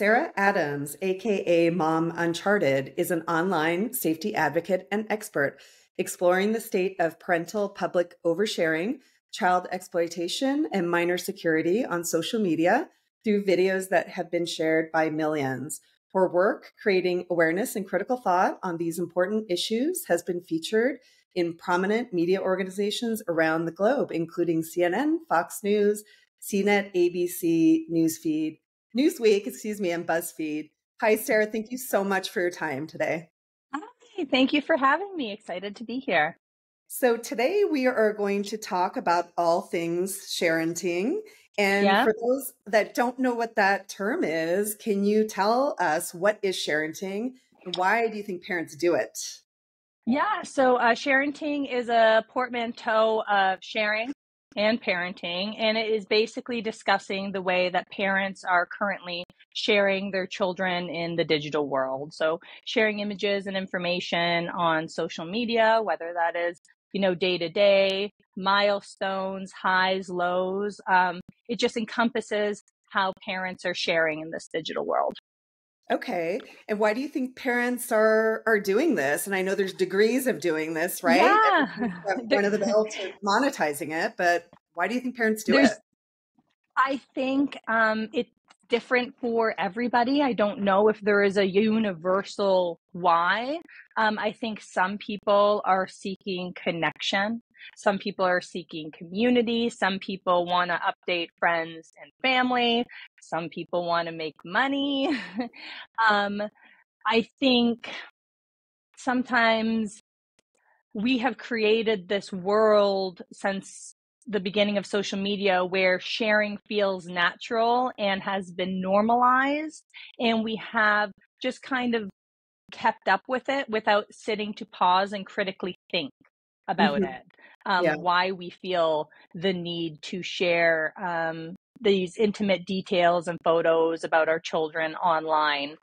Sarah Adams, aka Mom Uncharted, is an online safety advocate and expert exploring the state of parental public oversharing, child exploitation, and minor security on social media through videos that have been shared by millions. Her work creating awareness and critical thought on these important issues has been featured in prominent media organizations around the globe, including CNN, Fox News, CNET, ABC, Newsfeed, Newsweek, excuse me, and BuzzFeed. Hi, Sarah. Thank you so much for your time today. Hi, thank you for having me. Excited to be here. So today we are going to talk about all things sharenting. And yeah. for those that don't know what that term is, can you tell us what is sharenting and why do you think parents do it? Yeah, so uh, sharenting is a portmanteau of sharing and parenting, and it is basically discussing the way that parents are currently sharing their children in the digital world. So, sharing images and information on social media, whether that is you know day to day milestones, highs, lows. Um, it just encompasses how parents are sharing in this digital world. Okay. And why do you think parents are are doing this? And I know there's degrees of doing this, right? Yeah. One of the monetizing it, but why do you think parents do there's, it? I think um, it's different for everybody. I don't know if there is a universal why. Um, I think some people are seeking connection. Some people are seeking community. Some people want to update friends and family. Some people want to make money. um, I think sometimes we have created this world since the beginning of social media where sharing feels natural and has been normalized. And we have just kind of kept up with it without sitting to pause and critically think about mm-hmm. it um, yeah. why we feel the need to share um, these intimate details and photos about our children online.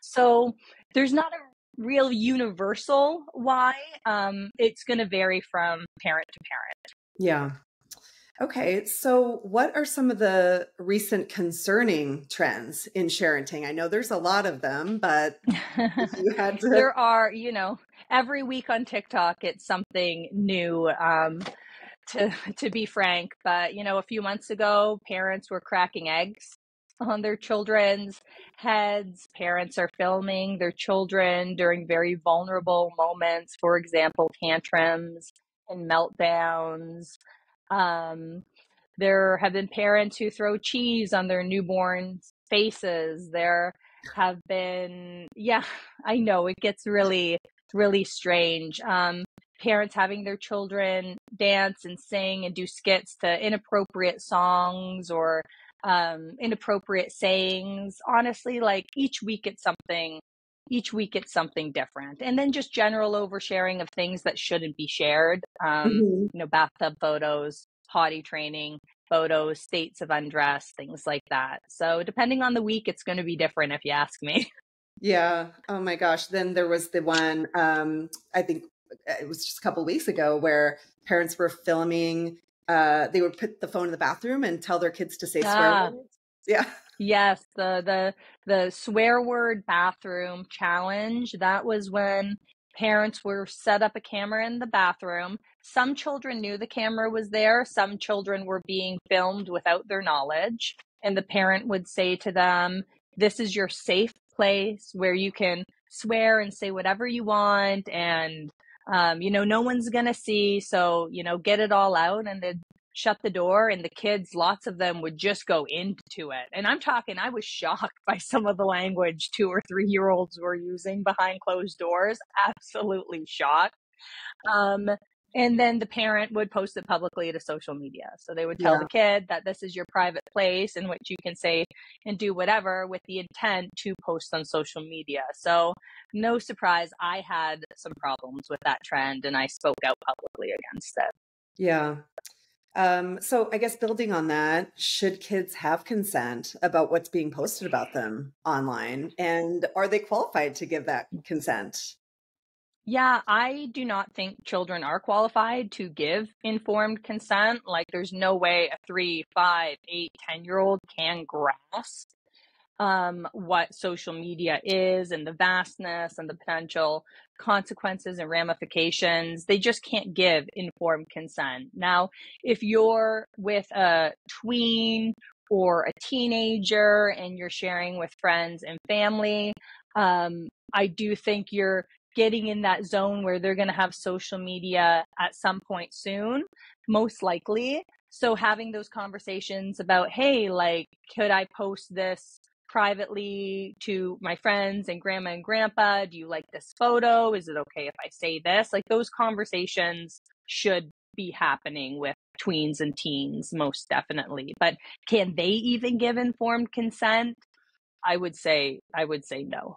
So there's not a real universal why. Um, it's going to vary from parent to parent. Yeah. Okay, so what are some of the recent concerning trends in sharenting? I know there's a lot of them, but you had to... there are, you know, every week on TikTok it's something new. Um, to to be frank, but you know, a few months ago, parents were cracking eggs on their children's heads. Parents are filming their children during very vulnerable moments, for example, tantrums and meltdowns. Um, there have been parents who throw cheese on their newborn faces. There have been, yeah, I know it gets really, really strange. Um, parents having their children dance and sing and do skits to inappropriate songs or um, inappropriate sayings. Honestly, like each week it's something each week it's something different and then just general oversharing of things that shouldn't be shared um, mm-hmm. you know bathtub photos potty training photos states of undress things like that so depending on the week it's going to be different if you ask me yeah oh my gosh then there was the one um, i think uh, it was just a couple weeks ago where parents were filming uh, they would put the phone in the bathroom and tell their kids to say yeah. swear words yeah Yes, the the the swear word bathroom challenge. That was when parents were set up a camera in the bathroom. Some children knew the camera was there, some children were being filmed without their knowledge, and the parent would say to them, "This is your safe place where you can swear and say whatever you want and um, you know no one's gonna see. So you know get it all out and they'd shut the door and the kids lots of them would just go into it. And i'm talking i was shocked by some of the language two or three year olds were using behind closed doors. Absolutely shocked. Um, and then the parent would post it publicly to social media so they would tell yeah. the kid that this is your private place in which you can say and do whatever with the intent to post on social media so no surprise i had some problems with that trend and i spoke out publicly against it yeah um, so I guess building on that, should kids have consent about what's being posted about them online? And are they qualified to give that consent? Yeah, I do not think children are qualified to give informed consent. Like, there's no way a three, five, eight, ten year old can grasp um, what social media is and the vastness and the potential consequences and ramifications. They just can't give informed consent. Now, if you're with a tween or a teenager and you're sharing with friends and family, um, I do think you're getting in that zone where they're going to have social media at some point soon, most likely. So having those conversations about, hey, like, could I post this privately to my friends and grandma and grandpa? Do you like this photo? Is it okay if I say this? Like those conversations should be happening with tweens and teens, most definitely. But can they even give informed consent? I would say, I would say no.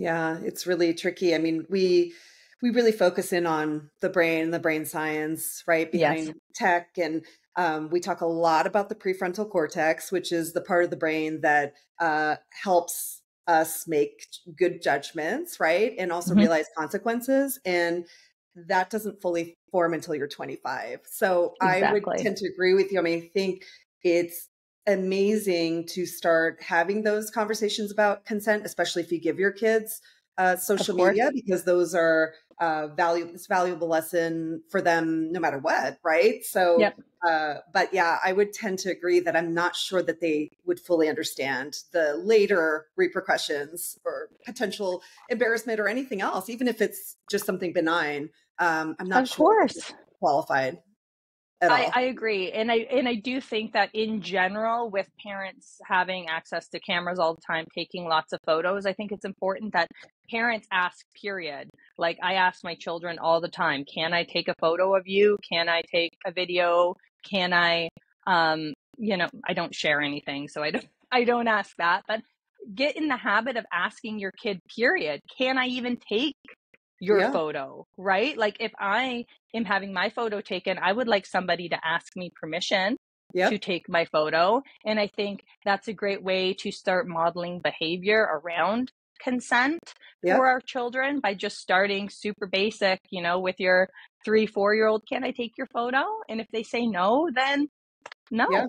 Yeah, it's really tricky. I mean, we we really focus in on the brain, and the brain science, right behind yes. tech, and um, we talk a lot about the prefrontal cortex, which is the part of the brain that uh, helps us make good judgments, right, and also mm-hmm. realize consequences. And that doesn't fully form until you're 25. So exactly. I would tend to agree with you. I mean, I think it's amazing to start having those conversations about consent, especially if you give your kids uh, social media, because those are uh, value this valuable lesson for them no matter what, right? So, yep. uh, but yeah, I would tend to agree that I'm not sure that they would fully understand the later repercussions or potential embarrassment or anything else, even if it's just something benign. Um, I'm not of sure course qualified I, I, agree, and I and I do think that in general, with parents having access to cameras all the time, taking lots of photos, I think it's important that parents ask. Period. Like I ask my children all the time, "Can I take a photo of you? Can I take a video? Can I?" Um, you know, I don't share anything, so I don't I don't ask that, but get in the habit of asking your kid. Period. Can I even take your yeah. photo, right? Like if I am having my photo taken, I would like somebody to ask me permission yep. to take my photo. And I think that's a great way to start modeling behavior around consent yep. for our children by just starting super basic, you know, with your three, four year old, can I take your photo? And if they say no, then no. Yeah.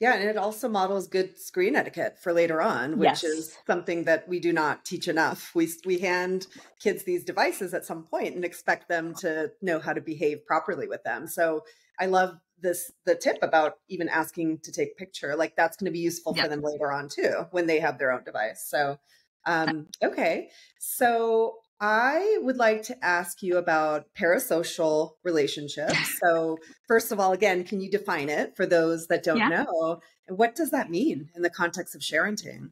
Yeah, and it also models good screen etiquette for later on, which yes. is something that we do not teach enough. We we hand kids these devices at some point and expect them to know how to behave properly with them. So I love this the tip about even asking to take picture. Like that's going to be useful for them later on too when they have their own device. So um okay. So I would like to ask you about parasocial relationships. So, first of all, again, can you define it for those that don't yeah. know? And what does that mean in the context of sharenting?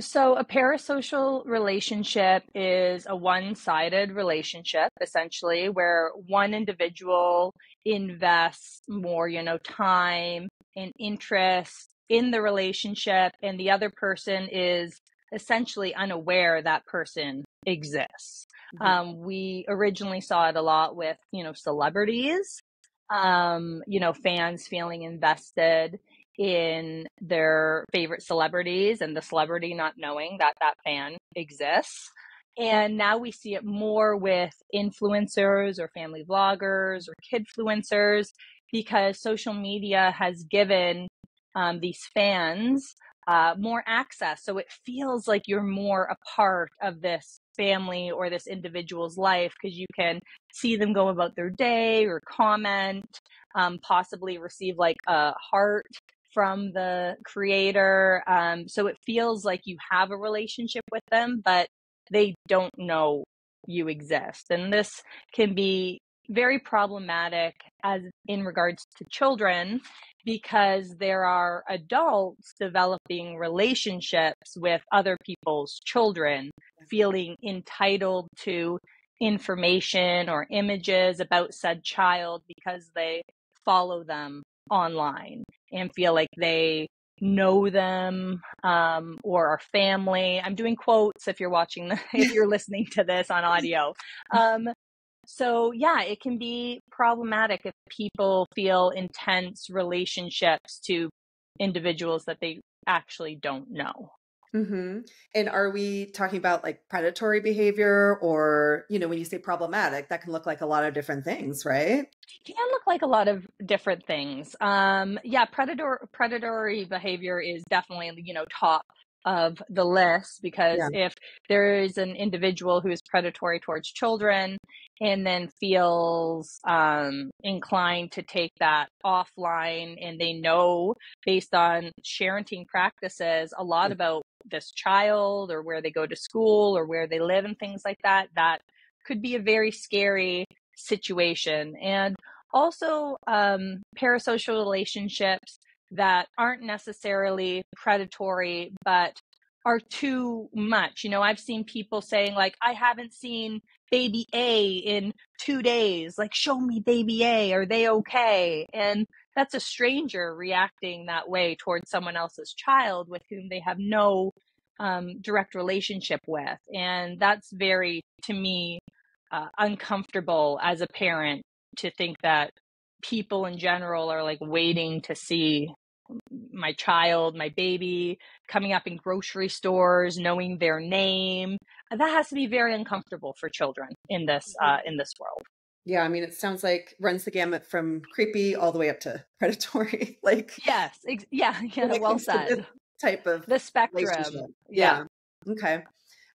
So, a parasocial relationship is a one sided relationship, essentially, where one individual invests more, you know, time and interest in the relationship, and the other person is essentially unaware that person exists. Mm-hmm. Um, we originally saw it a lot with, you know, celebrities, um, you know, fans feeling invested in their favorite celebrities and the celebrity not knowing that that fan exists. And now we see it more with influencers or family vloggers or kidfluencers because social media has given um, these fans uh, more access. So it feels like you're more a part of this family or this individual's life because you can see them go about their day or comment, um, possibly receive like a heart from the creator. Um, so it feels like you have a relationship with them, but they don't know you exist. And this can be very problematic as in regards to children because there are adults developing relationships with other people's children, feeling entitled to information or images about said child because they follow them online and feel like they know them um, or are family. I'm doing quotes if you're watching, the, if you're listening to this on audio. Um, so, yeah, it can be problematic if people feel intense relationships to individuals that they actually don't know. Mm-hmm. And are we talking about like predatory behavior or, you know, when you say problematic, that can look like a lot of different things, right? It can look like a lot of different things. Um, yeah, predator predatory behavior is definitely, you know, top of the list because yeah. if there is an individual who is predatory towards children and then feels um, inclined to take that offline and they know based on parenting practices a lot about this child or where they go to school or where they live and things like that that could be a very scary situation and also um, parasocial relationships that aren't necessarily predatory, but are too much. You know, I've seen people saying, like, I haven't seen baby A in two days. Like, show me baby A. Are they okay? And that's a stranger reacting that way towards someone else's child with whom they have no um, direct relationship with. And that's very, to me, uh, uncomfortable as a parent to think that people in general are like waiting to see my child, my baby coming up in grocery stores, knowing their name. That has to be very uncomfortable for children in this mm-hmm. uh, in this world. Yeah, I mean, it sounds like runs the gamut from creepy all the way up to predatory. like yes, ex- yeah, yeah, well said. Type of the spectrum. Yeah. yeah. Okay.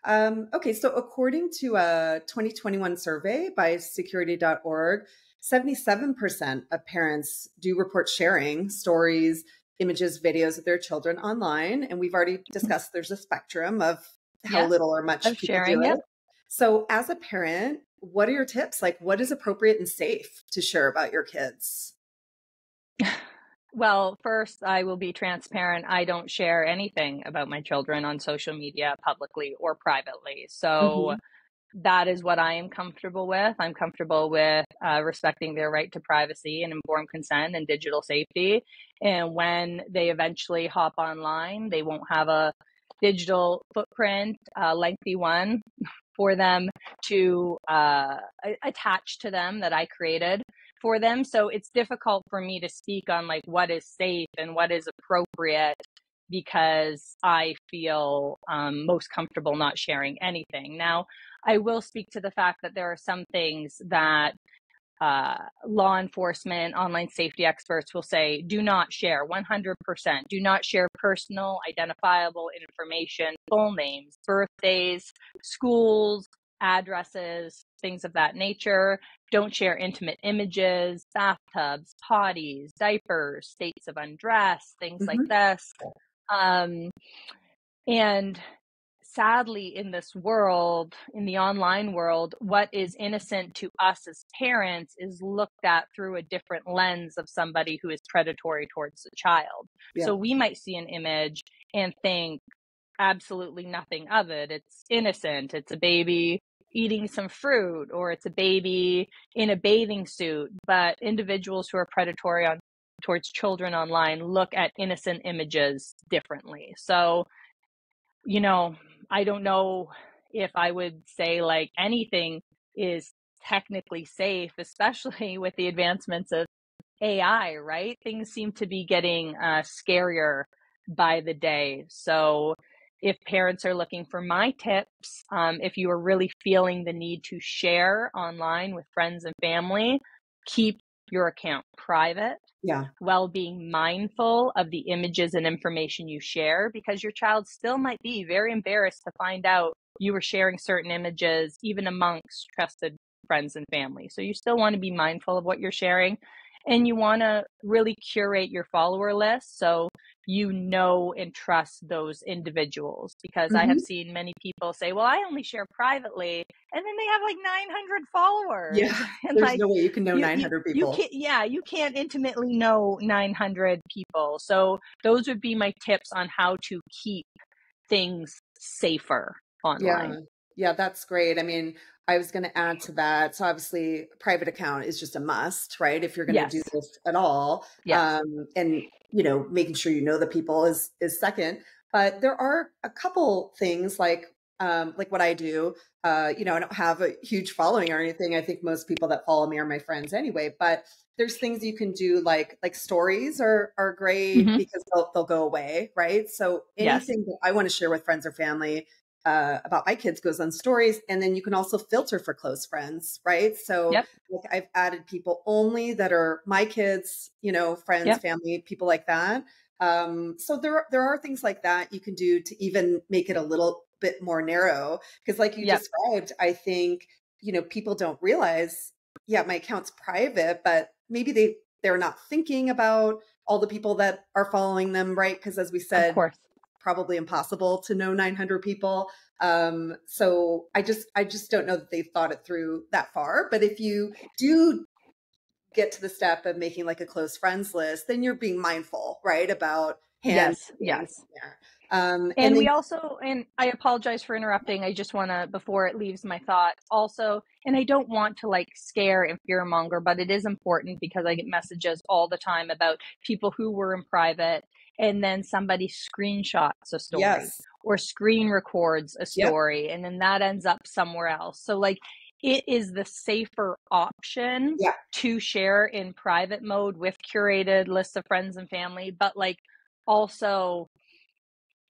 Um, okay, so according to a 2021 survey by security.org, 77% of parents do report sharing stories, images, videos of their children online. And we've already mm-hmm. discussed there's a spectrum of how yes, little or much of sharing it. So, as a parent, what are your tips? Like, what is appropriate and safe to share about your kids? Well, first, I will be transparent. I don't share anything about my children on social media publicly or privately. So, mm-hmm that is what I am comfortable with. I'm comfortable with uh, respecting their right to privacy and informed consent and digital safety. And when they eventually hop online, they won't have a digital footprint, a lengthy one for them to uh, attach to them that I created for them. So it's difficult for me to speak on like what is safe and what is appropriate because I feel um, most comfortable not sharing anything. Now, I will speak to the fact that there are some things that uh, law enforcement, online safety experts will say do not share 100%. Do not share personal, identifiable information, full names, birthdays, schools, addresses, things of that nature. Don't share intimate images, bathtubs, potties, diapers, states of undress, things mm-hmm. like this. Um, and sadly in this world in the online world what is innocent to us as parents is looked at through a different lens of somebody who is predatory towards the child. Yeah. so we might see an image and think absolutely nothing of it. It's innocent. It's a baby eating some fruit or it's a baby in a bathing suit. But individuals who are predatory on towards children online look at innocent images differently. So you know I don't know if I would say like anything is technically safe, especially with the advancements of AI, right? Things seem to be getting uh, scarier by the day. So, if parents are looking for my tips, um, if you are really feeling the need to share online with friends and family, keep your account private yeah. while being mindful of the images and information you share because your child still might be very embarrassed to find out you were sharing certain images even amongst trusted friends and family. So you still want to be mindful of what you're sharing and you want to really curate your follower list so you know and trust those individuals because mm-hmm. I have mm-hmm. seen many people say, "Well, I only share privately," and then they have like 900 followers. Yeah, and there's like, no way you can know you, 900 you, people. You can't, yeah, you can't intimately know 900 people. So those would be my tips on how to keep things safer online. Yeah. Yeah, that's great. I mean, I was going to add to that. So obviously, private account is just a must, right? If you're going to yes. do this at all, yes. um, and you know, making sure you know the people is is second. But there are a couple things like um, like what I do. Uh, you know, I don't have a huge following or anything. I think most people that follow me are my friends anyway. But there's things you can do like like stories are are great mm-hmm. because they'll they'll go away, right? So anything yes. that I want to share with friends or family uh, about my kids goes on stories and then you can also filter for close friends right so yep. like i've added people only that are my kids you know friends yep. family people like that Um, so there there are things like that you can do to even make it a little bit more narrow. Because like you yep. described, I think you know people don't realize, yeah, my account's private, but maybe they they're not thinking about all the people that are following them, right? Because as we said, probably impossible to know 900 people. Um, so I just I just don't know that they've thought it through that far. But if you do get to the step of making like a close friends list, then you're being mindful, right? About hands. Yes. Yes. Um, and, and then, we also, and I apologize for interrupting. I just want to, before it leaves my thought, also, and I don't want to like scare and fear monger, but it is important because I get messages all the time about people who were in private and then somebody screenshots a story yes. or screen records a story yep. and then that ends up somewhere else. So, like, it is the safer option yeah. to share in private mode with curated lists of friends and family, but like also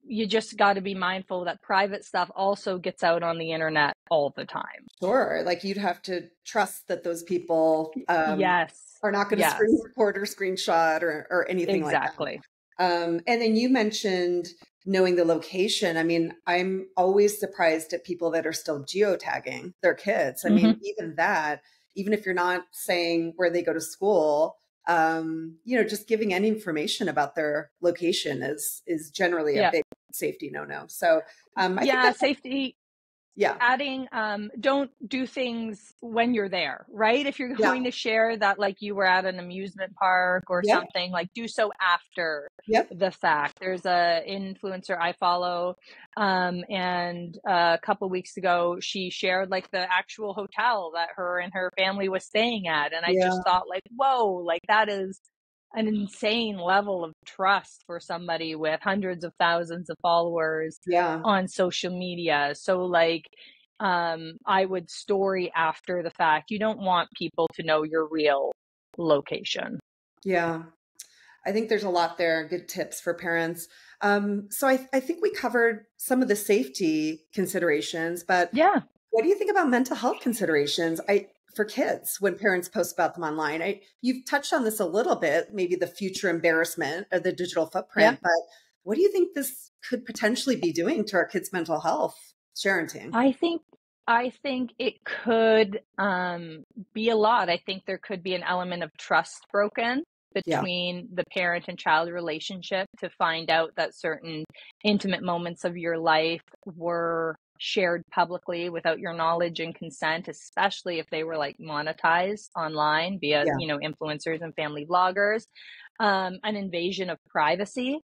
you just got to be mindful that private stuff also gets out on the internet all the time. Sure. Like you'd have to trust that those people um, yes. are not going to yes. screen record or screenshot or, or anything exactly. like that. Um, and then you mentioned knowing the location. I mean, I'm always surprised at people that are still geotagging their kids. I mm-hmm. mean, even that, even if you're not saying where they go to school, um, you know, just giving any information about their location is is generally yeah. a big safety no no. So um, I yeah, safety yeah adding um don't do things when you're there right if you're going yeah. to share that like you were at an amusement park or yep. something like do so after yep. the fact there's a influencer i follow um and a couple weeks ago she shared like the actual hotel that her and her family was staying at and i yeah. just thought like whoa like that is an insane level of trust for somebody with hundreds of thousands of followers yeah. on social media. So like um I would story after the fact. You don't want people to know your real location. Yeah. I think there's a lot there, good tips for parents. Um, so I, I think we covered some of the safety considerations, but yeah, what do you think about mental health considerations? I for kids when parents post about them online. I, you've touched on this a little bit, maybe the future embarrassment of the digital footprint, yeah. but what do you think this could potentially be doing to our kids' mental health? Sharenting. I think I think it could um, be a lot. I think there could be an element of trust broken between yeah. the parent and child relationship to find out that certain intimate moments of your life were shared publicly without your knowledge and consent, especially if they were like monetized online via, yeah. you know, influencers and family vloggers. Um, an invasion of privacy,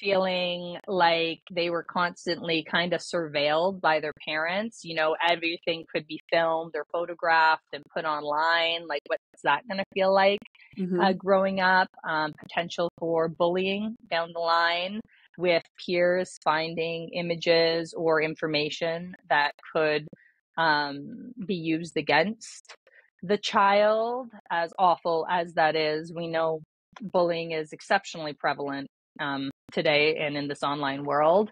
feeling like they were constantly kind of surveilled by their parents. You know, everything could be filmed or photographed and put online. Like, what's that going to feel like mm-hmm. uh, growing up? Um, potential for bullying down the line with peers finding images or information that could um, be used against the child. As awful as that is, we know bullying is exceptionally prevalent um, today and in this online world.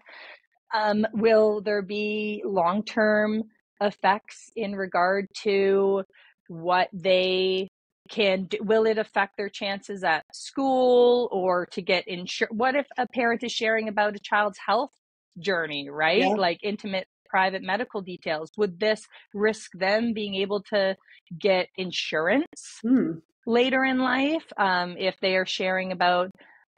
Um, will there be long term effects in regard to what they can will it affect their chances at school or to get insured what if a parent is sharing about a child's health journey right yeah. like intimate private medical details would this risk them being able to get insurance mm. later in life um, if they are sharing about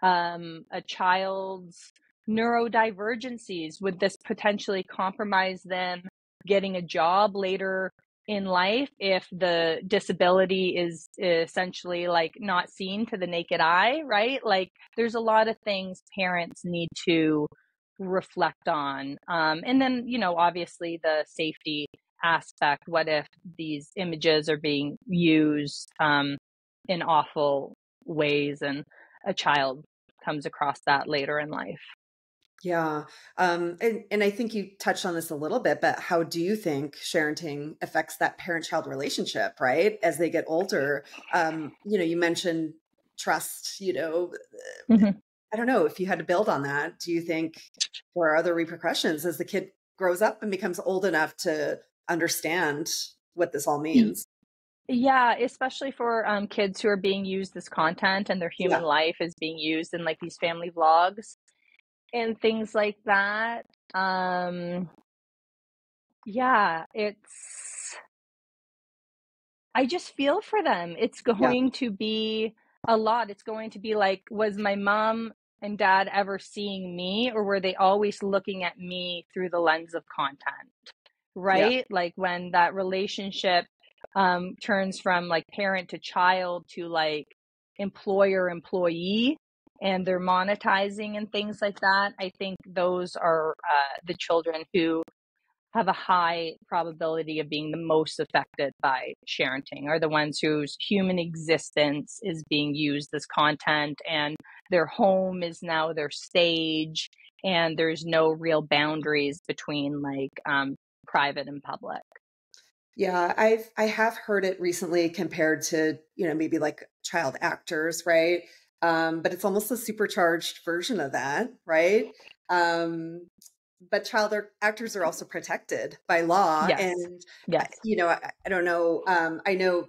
um, a child's neurodivergencies would this potentially compromise them getting a job later in life if the disability is essentially like not seen to the naked eye, right? Like there's a lot of things parents need to reflect on. Um, and then, you know, obviously the safety aspect. What if these images are being used um, in awful ways and a child comes across that later in life? Yeah. Um, and, and I think you touched on this a little bit, but how do you think sharenting affects that parent child relationship, right? As they get older? Um, you know, you mentioned trust, you know, mm-hmm. I don't know if you had to build on that. Do you think there are other repercussions as the kid grows up and becomes old enough to understand what this all means? Yeah, especially for um, kids who are being used as content and their human Yeah. life is being used in like these family vlogs and things like that. Um, yeah, it's, I just feel for them. It's Yeah. going to be a lot. It's going to be like, was my mom and dad ever seeing me, or were they always looking at me through the lens of content? Yeah. Right? Like when that relationship um, turns from like parent to child to like employer employee and they're monetizing and things like that. I think those are uh, the children who have a high probability of being the most affected by sharenting are the ones whose human existence is being used as content and their home is now their stage and there's no real boundaries between like um, private and public Yeah, I've I have heard it recently compared to, you know, maybe like child actors, right? Um, but it's almost a supercharged version of that, right? Um, but child actors are also protected by law, yes and I- yes you know, I, I don't know. Um, I know,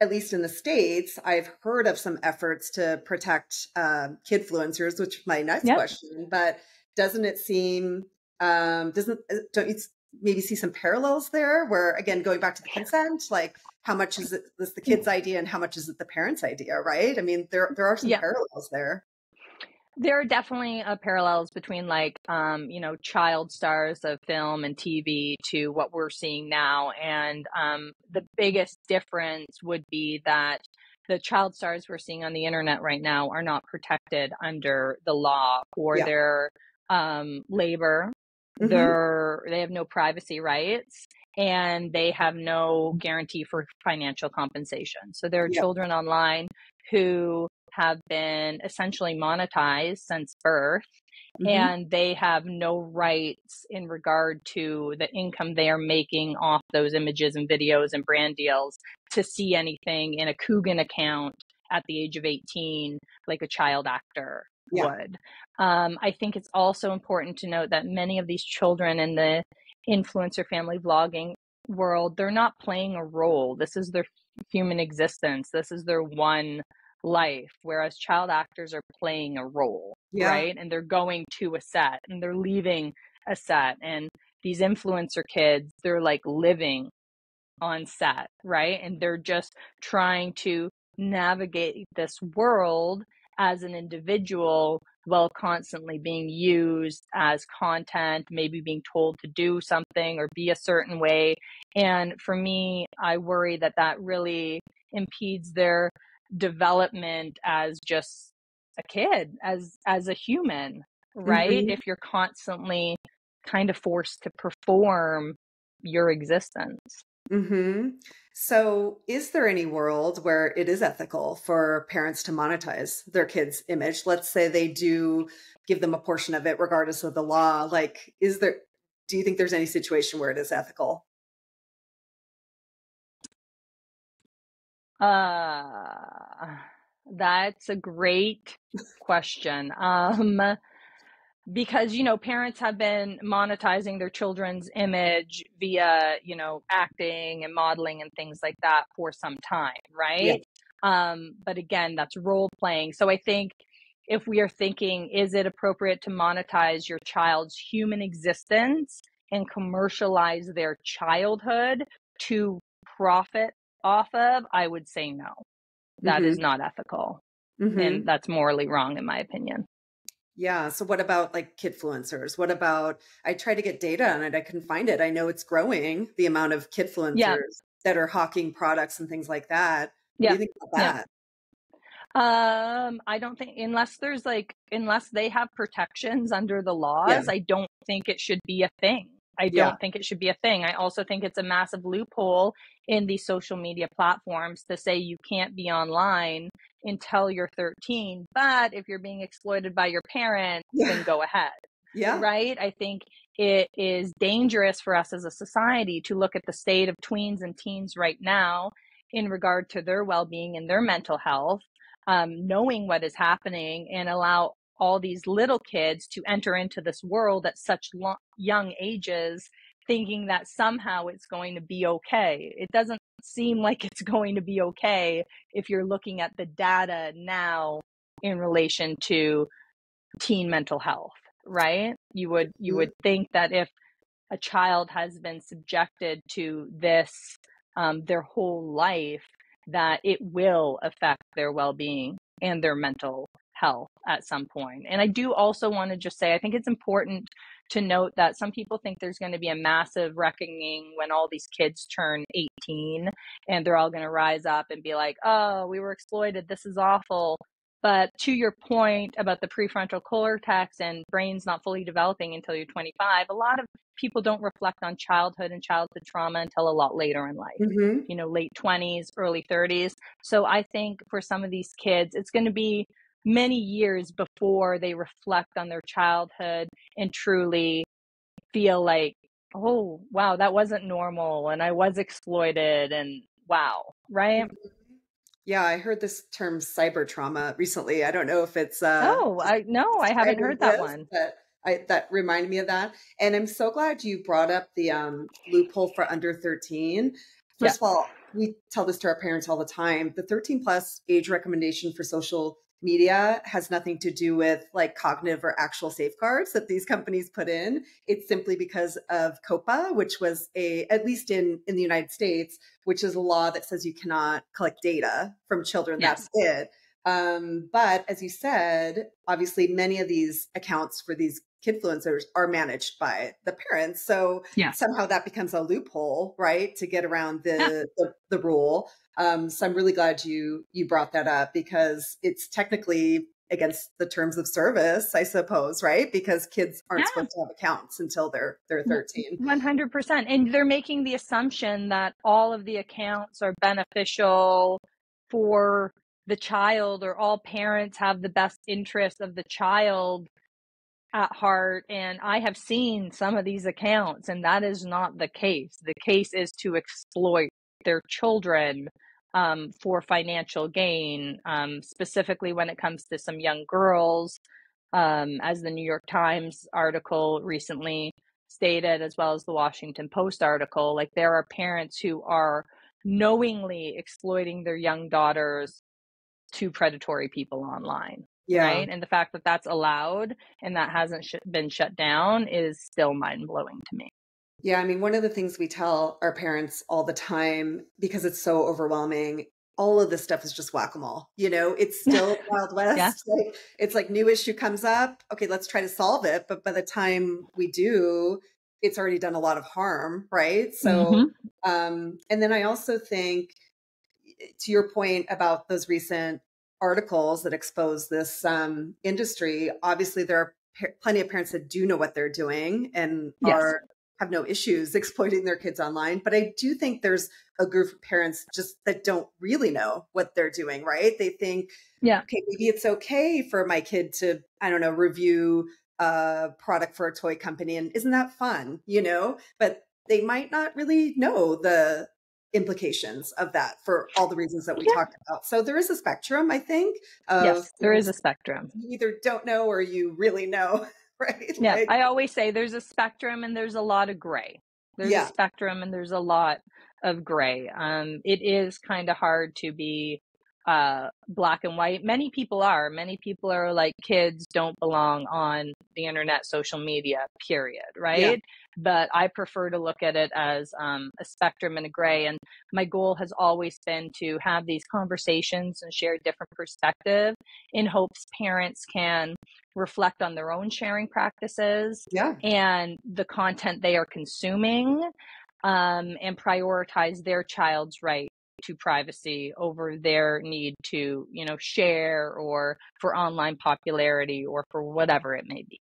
at least in the states, I've heard of some efforts to protect uh, kid kidfluencers, which is my next yep question. But doesn't it seem? Um, doesn't uh, don't you maybe see some parallels there? Where again, going back to the consent, like how much is it this the kid's idea and how much is it the parent's idea, right? I mean, there there are some yeah parallels there. there are definitely uh, parallels between like um, you know child stars of film and tv to what we're seeing now and um, the biggest difference would be that the child stars we're seeing on the internet right now are not protected under the law or Yeah. their um, labor hmm they're they have no privacy rights and they have no guarantee for financial compensation. So there are Yeah. children online who have been essentially monetized since birth hmm and they have no rights in regard to the income they are making off those images and videos and brand deals to see anything in a Coogan account at the age of 18 like a child actor Yeah. would. Um, I think it's also important to note that many of these children in the influencer family vlogging world, they're not playing a role. This is their human existence. This is their one life. Whereas child actors are playing a role, Yeah. right? And they're going to a set and they're leaving a set. And these influencer kids, they're like living on set, right? And they're just trying to navigate this world as an individual while constantly being used as content, maybe being told to do something or be a certain way. And for me, I worry that that really impedes their development as just a kid, as as a human, right? hmm If you're constantly kind of forced to perform your existence. hmm So, is there any world where it is ethical for parents to monetize their kids' image? Let's say they do give them a portion of it, regardless of the law. Like, is there, do you think there's any situation where it is ethical? Uh, that's a great question. Um, because, you know, parents have been monetizing their children's image via, you know, acting and modeling and things like that for some time, Yeah. right? Um, but again, that's role playing. So I think if we are thinking, is it appropriate to monetize your child's human existence and commercialize their childhood to profit off of? I would say no. That is hmm not ethical. hmm And that's morally wrong, in my opinion. Yeah. So, what about like kidfluencers? What about, I tried to get data on it. I couldn't find it. I know it's growing, the amount of Yeah. kidfluencers that are hawking products and things like that. What do Yeah. you think about Yeah. that? Um, I don't think unless there's like unless they have protections under the laws, Yeah. laws, I don't think it should be a thing. I don't think it should be a thing. I also think it's a massive loophole in these social media platforms to say you can't be online until you're 13, but if you're being exploited by your parents, Yeah. then go ahead. Yeah. right? I think it is dangerous for us as a society to look at the state of tweens and teens right now in regard to their well being and their mental health, um, knowing what is happening and allow all these little kids to enter into this world at such young ages thinking that somehow it's going to be okay. It doesn't seem like it's going to be okay if you're looking at the data now in relation to teen mental health, right? You would you would think that if a child has been subjected to this um, their whole life, that it will affect their well-being and their mental health at some point. And I do also want to just say I think it's important to note that some people think there's going to be a massive reckoning when all these kids turn 18 and they're all going to rise up and be like, oh, we were exploited. This is awful. But to your point about the prefrontal cortex and brains not fully developing until you're 25, a lot of people don't reflect on childhood and childhood trauma until a lot later in life, mm-hmm. you know, late 20s, early 30s. So I think for some of these kids, it's going to be many years before they reflect on their childhood and truly feel like, oh, wow, that wasn't normal and I was exploited and wow, right? Mm-hmm. Yeah, I heard this term cyber trauma recently. I don't know if it's uh Oh, I no, I haven't heard that one. But I, that reminded me of that. And I'm so glad you brought up the um, loophole for under 13. First yeah. of all, we tell this to our parents all the time. The 13 plus age recommendation for social media has nothing to do with like cognitive or actual safeguards that these companies put in it's simply because of COPPA which was a at least in in the united states which is a law that says you cannot collect data from children yes. that's it um, but as you said obviously many of these accounts for these kidfluencers are managed by the parents so yeah. somehow that becomes a loophole right to get around the yeah. the, the rule um, so I'm really glad you you brought that up because it's technically against the terms of service, I suppose, right? Because kids aren't yeah. supposed to have accounts until they're they're 13. 100%. And they're making the assumption that all of the accounts are beneficial for the child or all parents have the best interest of the child at heart and I have seen some of these accounts and that is not the case. The case is to exploit their children um, for financial gain, um, specifically when it comes to some young girls, um, as the New York Times article recently stated, as well as the Washington Post article. Like there are parents who are knowingly exploiting their young daughters to predatory people online. Yeah. Right. And the fact that that's allowed and that hasn't sh- been shut down is still mind blowing to me. Yeah, I mean, one of the things we tell our parents all the time because it's so overwhelming. All of this stuff is just whack a mole. You know, it's still Wild West. Yeah. Like, it's like new issue comes up. Okay, let's try to solve it. But by the time we do, it's already done a lot of harm, right? So, mm-hmm. um, and then I also think, to your point about those recent articles that expose this um, industry, obviously there are plenty of parents that do know what they're doing and yes. are have no issues exploiting their kids online. But I do think there's a group of parents just that don't really know what they're doing, right? They think, yeah, okay, maybe it's okay for my kid to, I don't know, review a product for a toy company. And isn't that fun, you know? But they might not really know the implications of that for all the reasons that we yeah. talked about. So there is a spectrum, I think. yes, there is a spectrum. You either don't know or you really know. right? Yeah, like, I always say there's a spectrum and there's a lot of gray. There's yeah. a spectrum and there's a lot of gray. Um, it is kind of hard to be uh, black and white. Many people are. Many people are like kids don't belong on the internet, social media, period, right? Yeah. But I prefer to look at it as um, a spectrum and a gray. And my goal has always been to have these conversations and share different perspective in hopes parents can reflect on their own sharing practices yeah. and the content they are consuming um, and prioritize their child's right to privacy over their need to, you know, share or for online popularity or for whatever it may be.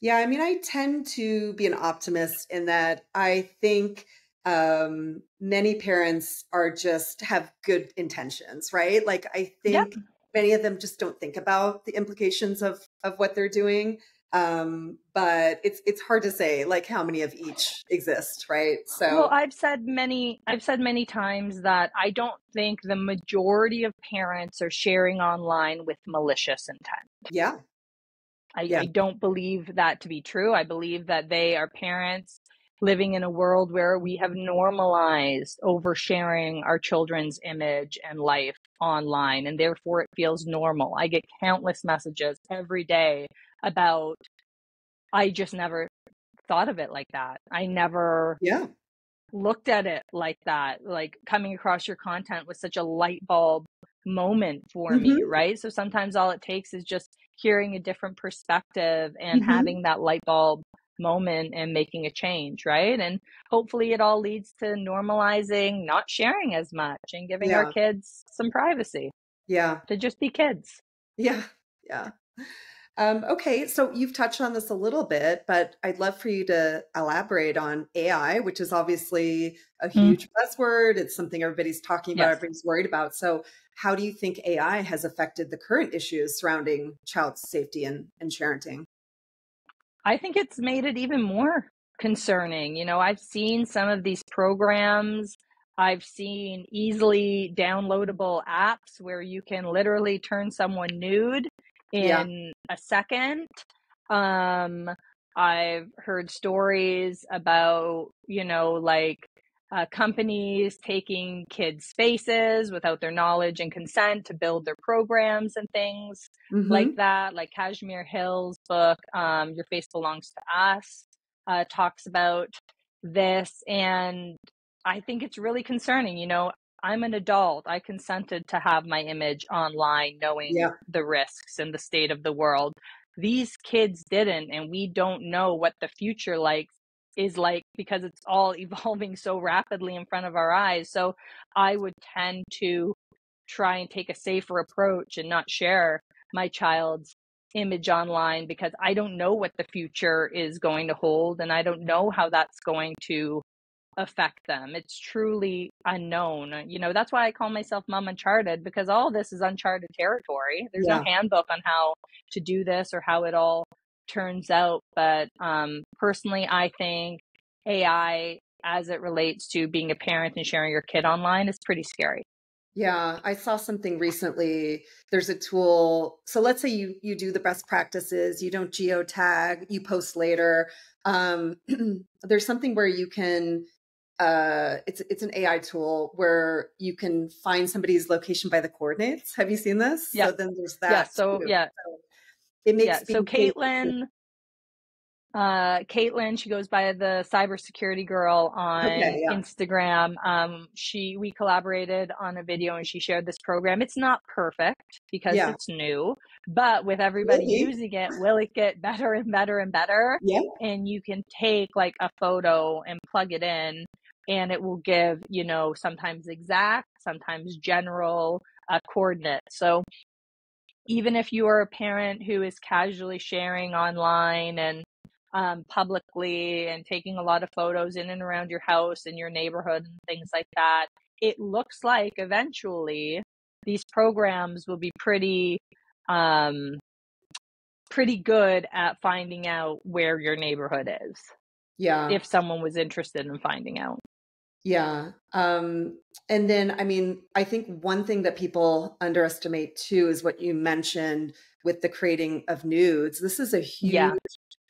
Yeah, I mean, I tend to be an optimist in that I think um many parents are just have good intentions right like i think yep. many of them just don't think about the implications of of what they're doing um but it's it's hard to say like how many of each exist right so well i've said many i've said many times that i don't think the majority of parents are sharing online with malicious intent yeah I, yeah. I don't believe that to be true i believe that they are parents living in a world where we have normalized oversharing our children's image and life online, and therefore it feels normal. I get countless messages every day about, I just never thought of it like that. I never yeah. looked at it like that. Like coming across your content was such a light bulb moment for mm-hmm. me, right? So sometimes all it takes is just hearing a different perspective and mm-hmm. having that light bulb moment and making a change, right? And hopefully it all leads to normalizing not sharing as much and giving yeah. our kids some privacy. Yeah. To just be kids. Yeah. Yeah. Um, okay, so you've touched on this a little bit, but I'd love for you to elaborate on AI, which is obviously a mm. huge mm. buzzword. It's something everybody's talking about, yes. everybody's worried about. So, how do you think AI has affected the current issues surrounding child safety and, and parenting? I think it's made it even more concerning. You know, I've seen some of these programs. I've seen easily downloadable apps where you can literally turn someone nude in yeah. a second. Um, I've heard stories about, you know, like uh, companies taking kids' spaces without their knowledge and consent to build their programs and things mm-hmm. like that. Like Kashmir Hill's book, um, Your Face Belongs to Us, uh, talks about this. And I think it's really concerning. You know, I'm an adult. I consented to have my image online, knowing yeah. the risks and the state of the world. These kids didn't, and we don't know what the future like is like because it's all evolving so rapidly in front of our eyes. So I would tend to try and take a safer approach and not share my child's image online because I don't know what the future is going to hold and I don't know how that's going to affect them. It's truly unknown. You know, that's why I call myself Mom Uncharted because all this is uncharted territory. There's yeah. no handbook on how to do this or how it all turns out. But um, personally, I think AI, as it relates to being a parent and sharing your kid online, is pretty scary. Yeah, I saw something recently. There's a tool. So let's say you you do the best practices, you don't geotag, you post later. Um, there's something where you can uh, it's it's an AI tool where you can find somebody's location by the coordinates. Have you seen this? Yeah. So then there's that. Yeah. So too. yeah, so it makes yeah. So Caitlin, uh, Caitlin, she goes by the cybersecurity girl on okay, yeah. Instagram. Um, she we collaborated on a video and she shared this program. It's not perfect because yeah. it's new, but with everybody really? using it, will it get better and better and better? Yeah. And you can take like a photo and plug it in and it will give, you know, sometimes exact, sometimes general uh, coordinates. So even if you are a parent who is casually sharing online and um, publicly and taking a lot of photos in and around your house and your neighborhood and things like that, it looks like eventually these programs will be pretty um, pretty good at finding out where your neighborhood is. Yeah. If someone was interested in finding out. Yeah. Um, and then, I mean, I think one thing that people underestimate too is what you mentioned with the creating of nudes. This is a huge yeah.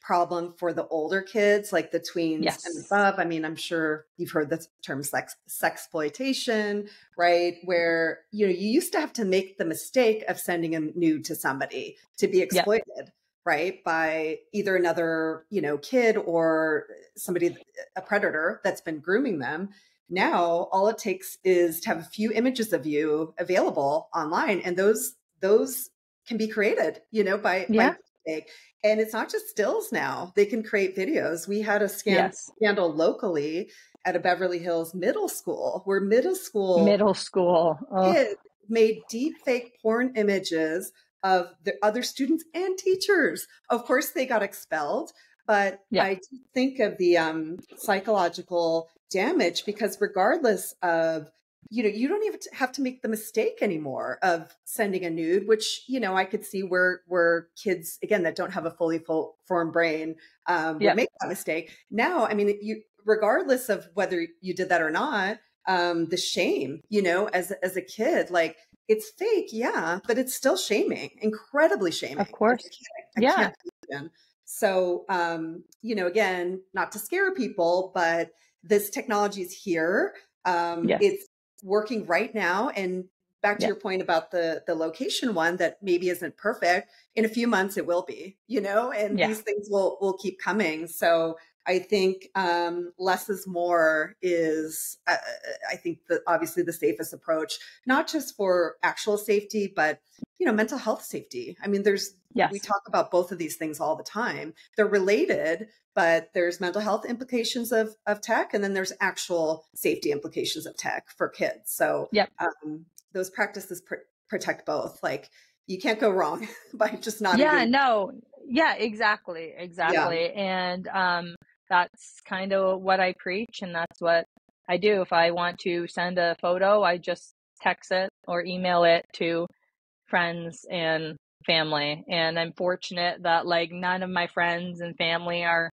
problem for the older kids, like the tweens yes. and above. I mean, I'm sure you've heard the term sex sexploitation, right? Where you know you used to have to make the mistake of sending a nude to somebody to be exploited. Yeah right by either another you know kid or somebody a predator that's been grooming them now all it takes is to have a few images of you available online and those those can be created you know by, yeah. by and it's not just stills now they can create videos we had a scandal, yes. scandal locally at a beverly hills middle school where middle school middle school oh. kids made deep fake porn images of the other students and teachers. Of course, they got expelled, but yeah. I think of the um, psychological damage because regardless of you know you don't even have to make the mistake anymore of sending a nude which you know i could see where where kids again that don't have a fully full formed brain um, yeah. would make that mistake now i mean you regardless of whether you did that or not um, the shame you know as as a kid like it's fake, yeah, but it's still shaming, incredibly shaming. Of course. I can't, I yeah. Can't So, um, you know, again, not to scare people, but this technology is here. Um, yes. It's working right now. And back to yeah. your point about the the location one that maybe isn't perfect in a few months it will be you know and yeah. these things will will keep coming so i think um, less is more is uh, i think that obviously the safest approach not just for actual safety but you know mental health safety i mean there's yes. we talk about both of these things all the time they're related but there's mental health implications of of tech and then there's actual safety implications of tech for kids so yeah um, those practices pr- protect both. Like you can't go wrong by just not. Yeah, no. Yeah, exactly. Exactly. Yeah. And um, that's kind of what I preach. And that's what I do. If I want to send a photo, I just text it or email it to friends and family. And I'm fortunate that like none of my friends and family are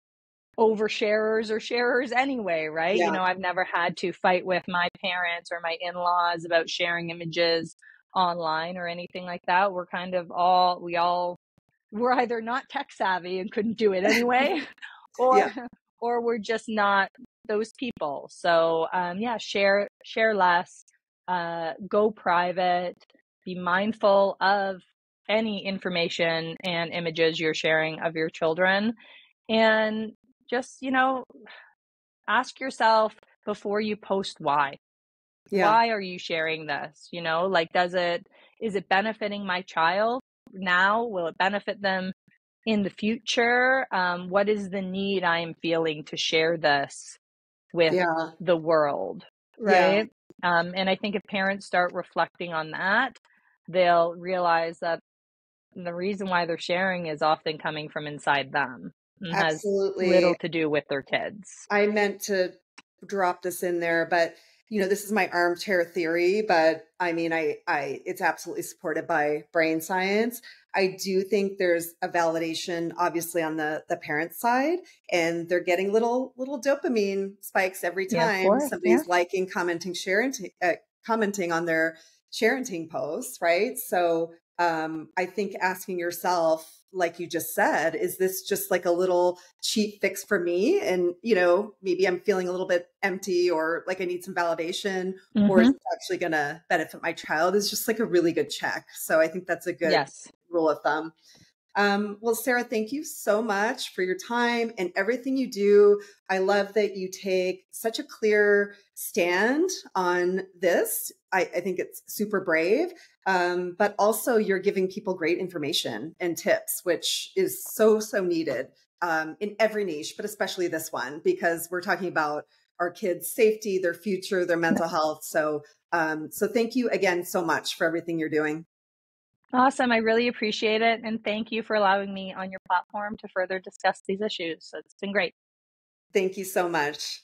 oversharers or sharers anyway, right? Yeah. You know, I've never had to fight with my parents or my in laws about sharing images online or anything like that. We're kind of all, we all, we're either not tech savvy and couldn't do it anyway, or, yeah. Or we're just not those people. So, um, yeah, share, share less, uh, go private, be mindful of any information and images you're sharing of your children and just, you know, ask yourself before you post why. Yeah. Why are you sharing this? You know, like, does it, is it benefiting my child now? Will it benefit them in the future? Um, what is the need I am feeling to share this with yeah. the world? Right. Yeah. Um, and I think if parents start reflecting on that, they'll realize that the reason why they're sharing is often coming from inside them has Absolutely. little to do with their kids. I meant to drop this in there, but you know, this is my armchair theory, but I mean, I, I, it's absolutely supported by brain science. I do think there's a validation, obviously, on the the parent side, and they're getting little little dopamine spikes every time yeah, somebody's yeah. liking, commenting, sharing, uh, commenting on their sharing posts, right? So, um, I think asking yourself, like you just said, is this just like a little cheap fix for me? And, you know, maybe I'm feeling a little bit empty or like I need some validation, mm-hmm. or is mm-hmm. it actually going to benefit my child? Is just like a really good check. So I think that's a good yes. rule of thumb. Um, well, Sarah, thank you so much for your time and everything you do. I love that you take such a clear stand on this. I, I think it's super brave, um, but also you're giving people great information and tips, which is so, so needed um, in every niche, but especially this one, because we're talking about our kids' safety, their future, their mental health. So, um, so thank you again so much for everything you're doing. Awesome. I really appreciate it. And thank you for allowing me on your platform to further discuss these issues. So it's been great. Thank you so much.